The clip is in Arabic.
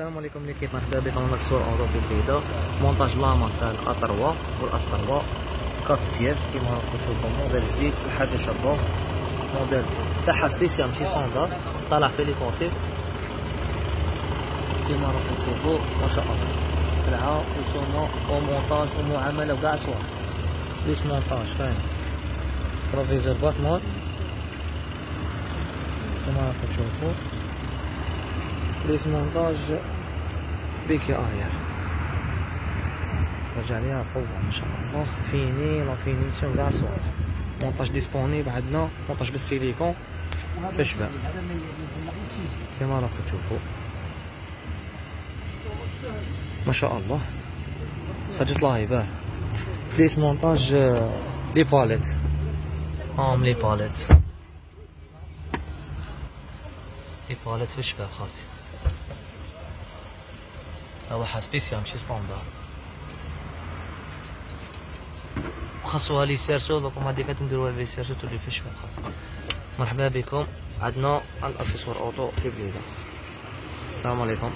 السلام عليكم. ليكيب مرحبا بكم هنا صور اوضو في البيضة مونتاج لاما تاع الا 3 والاس 3 4 بياس كيما راكم تشوفوا موديل جديد كل حاجة شابه موديل تاعها سبيسيال ماشي ستاندار طالع في ليكونتيك كيما راكم تشوفوا ما شاء الله سلعه وصومه ومونتاج ومعامله وكاع صور ليس مونتاج فاهم بروفيزور باتمان كما راكم تشوفوا ليس مونتاج بيكي اريير ترجع ليها قوة ما شاء الله. فيني لا فينيسيون كاع صور مونتاج ديسبونيبل عندنا. مونتاج بالسيليكون. في الشباب كما راكم تشوفوا ما شاء الله. خرجت لاهي باه بليس مونتاج لي باليت هاهم لي باليت لي باليت في الشباب خالتي؟ هو سبيسيال ماشي ستاندار خاصوها لي سيرسو دوك هما ديك نديروها لي سيرسو تولي في خالتي مرحبا بكم. عندنا الاكسسوار اوتو في بليده السلام عليكم.